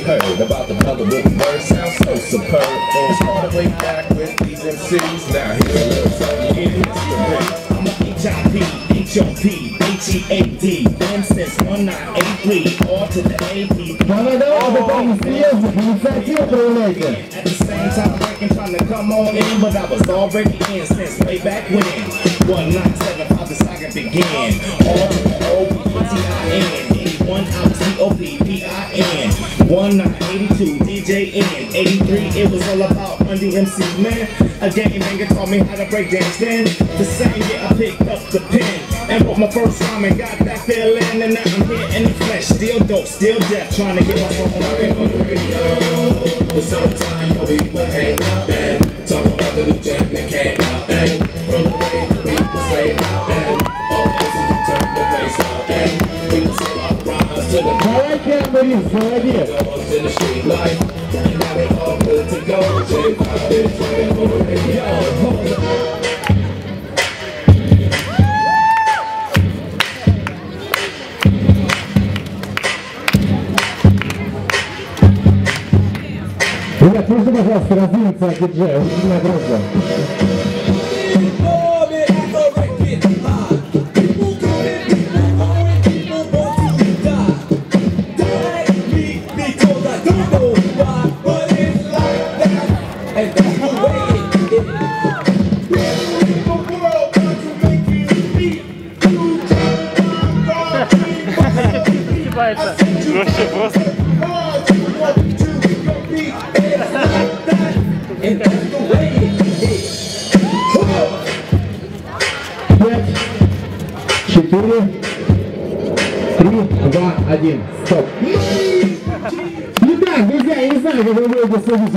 heard about the motherfucking bird sounds so superb. And it's all the way back with these MCs. Now here a little something in history. I'm a H.I.P., since 1983, all to the A.P. One of those years, we thank you for later. At the same time, working, trying to come on in, but I was already in since way back when. 1975, the saga began. All 81, 82, DJ in 83, it was all about Undy MC Man. A game banger taught me how to break dance then. The same year I picked up the pen and wrote my first rhyme and got that feeling. And now I'm here in the flesh, still dope, still deaf, trying to get my phone on the radio. Sometime you'll be Борис, молодец. girls in the street life and now they all good to go. J Pop is playing on the radio. Ребят, можно, пожалуйста, раздвинуться от диджея? Очень меня дружба. Вообще просто. Пять, четыре, три, два, один. Стоп. Итак, друзья, я не знаю, как вы будете судить